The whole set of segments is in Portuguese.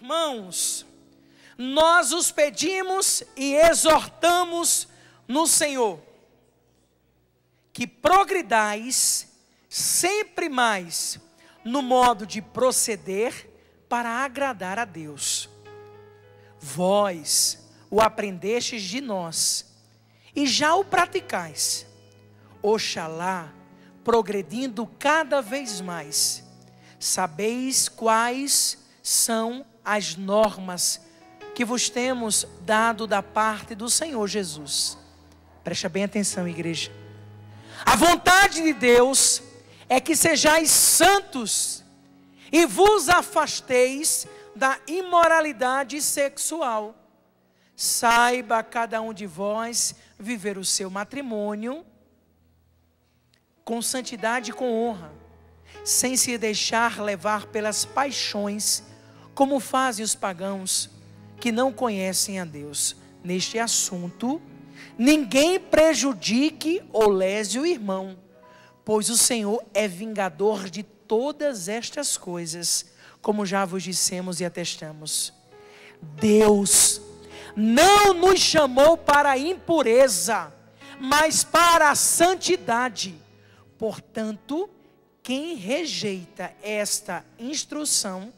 Irmãos, nós os pedimos e exortamos no Senhor que progridais sempre mais no modo de proceder para agradar a Deus. Vós o aprendestes de nós e já o praticais. Oxalá, progredindo cada vez mais, sabeis quais são as normas que vos temos dado da parte do Senhor Jesus. Preste bem atenção, igreja. A vontade de Deus é que sejais santos e vos afasteis da imoralidade sexual. Saiba cada um de vós viver o seu matrimônio com santidade e com honra, sem se deixar levar pelas paixões, como fazem os pagãos que não conhecem a Deus. Neste assunto, ninguém prejudique ou lese o irmão pois o Senhor é vingador de todas estas coisas, como já vos dissemos e atestamos. Deus não nos chamou para a impureza, mas para a santidade. Portanto, quem rejeita esta instrução,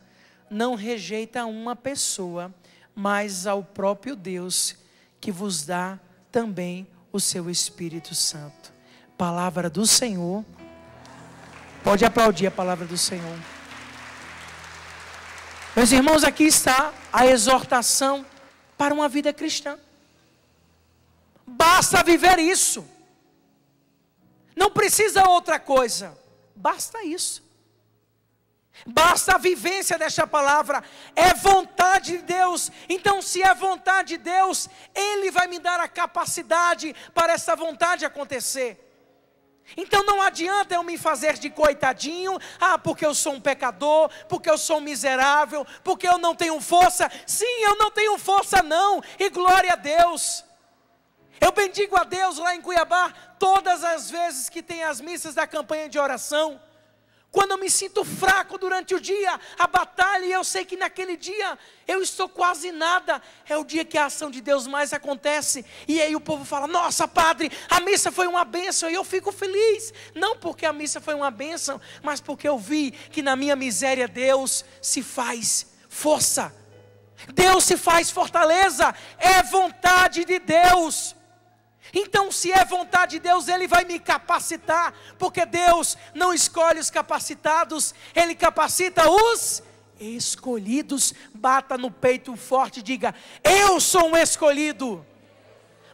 não rejeita uma pessoa, mas ao próprio Deus, que vos dá também o seu Espírito Santo. Palavra do Senhor. Pode aplaudir a palavra do Senhor. Meus irmãos, aqui está a exortação para uma vida cristã. Basta viver isso. Não precisa outra coisa. Basta isso. Basta a vivência desta palavra. É vontade de Deus. Então, se é vontade de Deus, Ele vai me dar a capacidade para essa vontade acontecer. Então não adianta eu me fazer de coitadinho, ah, porque eu sou um pecador, porque eu sou um miserável, porque eu não tenho força. Sim, eu não tenho força, não, e glória a Deus. Eu bendigo a Deus lá em Cuiabá, todas as vezes que tem as missas da campanha de oração. Quando eu me sinto fraco durante o dia, a batalha, e eu sei que naquele dia eu estou quase nada, é o dia que a ação de Deus mais acontece. E aí o povo fala: Nossa, padre, a missa foi uma bênção, e eu fico feliz. Não porque a missa foi uma bênção, mas porque eu vi que na minha miséria Deus se faz força, Deus se faz fortaleza, é vontade de Deus. Então, se é vontade de Deus, Ele vai me capacitar, porque Deus não escolhe os capacitados, Ele capacita os escolhidos. Bata no peito forte e diga: Eu sou um escolhido.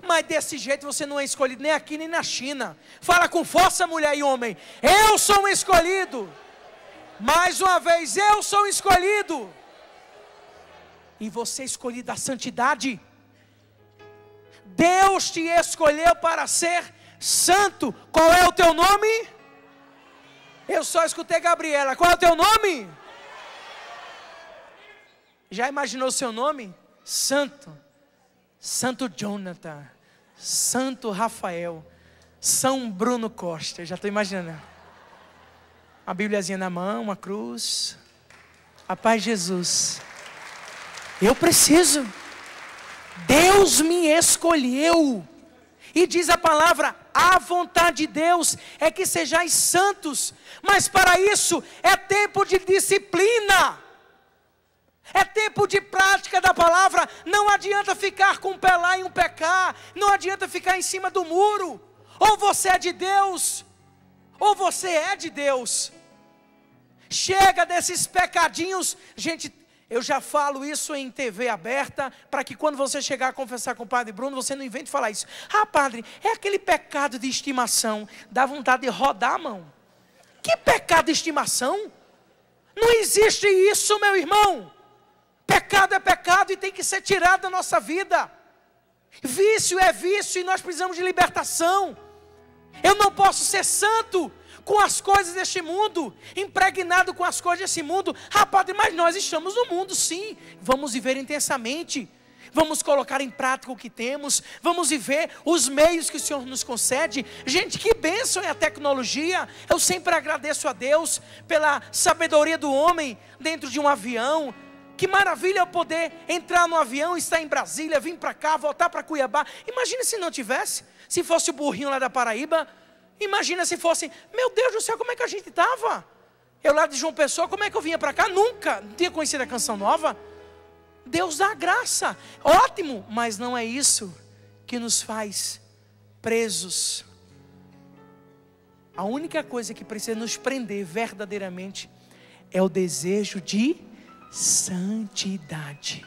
Mas desse jeito você não é escolhido nem aqui nem na China. Fala com força, mulher e homem. Eu sou um escolhido. Mais uma vez, eu sou um escolhido. E você é escolhido da santidade. Deus te escolheu para ser santo. Qual é o teu nome? Eu só escutei Gabriela. Qual é o teu nome? Já imaginou o seu nome? Santo. Santo Jonathan. Santo Rafael. São Bruno Costa. Já estou imaginando. A Bíbliazinha na mão, uma cruz. A paz de Jesus. Eu preciso. Deus me escolheu. E diz a palavra: a vontade de Deus é que sejais santos, mas para isso é tempo de disciplina, é tempo de prática da palavra. Não adianta ficar com um pé lá e um pé cá, não adianta ficar em cima do muro. Ou você é de Deus, ou você é de Deus. Chega desses pecadinhos, gente, eu já falo isso em TV aberta, para que quando você chegar a confessar com o padre Bruno, você não invente falar isso. Ah, padre, é aquele pecado de estimação, dá vontade de rodar a mão. Que pecado de estimação? Não existe isso, meu irmão. Pecado é pecado e tem que ser tirado da nossa vida. Vício é vício e nós precisamos de libertação. Eu não posso ser santo com as coisas deste mundo, impregnado com as coisas desse mundo. Rapaz, mas nós estamos no mundo, sim. Vamos viver intensamente. Vamos colocar em prática o que temos, vamos viver os meios que o Senhor nos concede. Gente, que bênção é a tecnologia. Eu sempre agradeço a Deus pela sabedoria do homem dentro de um avião, Que maravilha eu poder entrar no avião, estar em Brasília, vir para cá, voltar para Cuiabá. Imagina se não tivesse, se fosse o burrinho lá da Paraíba. Imagina se fosse, meu Deus do céu, como é que a gente estava? Eu lá de João Pessoa, como é que eu vinha para cá? Nunca, não tinha conhecido a canção nova. Deus dá graça, ótimo, mas não é isso que nos faz presos. A única coisa que precisa nos prender verdadeiramente é o desejo de santidade.